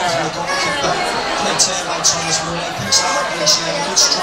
Played turned by Thomas Murray, picks out the issue, good strike.